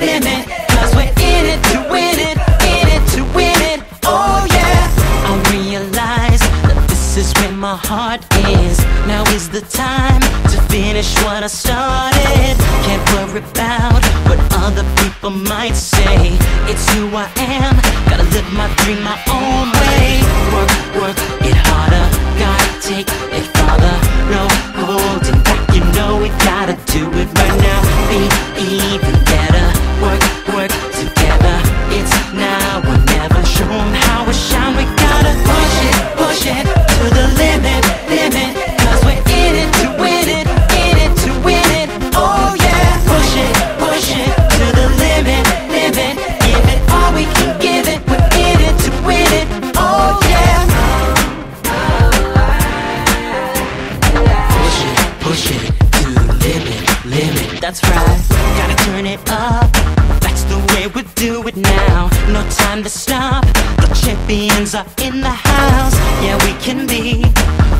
limit. Cause we're in it to win it, in it to win it. Oh yeah. I realize that this is where my heart is. Now is the time to finish what I started. Can't worry about what other people might say. It's who I am. Gotta live my dream my own way. Work, work it harder. That's right. Gotta turn it up. That's the way we do it now. No time to stop. The champions are in the house. Yeah, we can be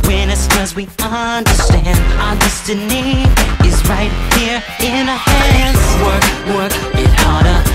winners cause we understand our destiny is right here in our hands. Work, work it harder.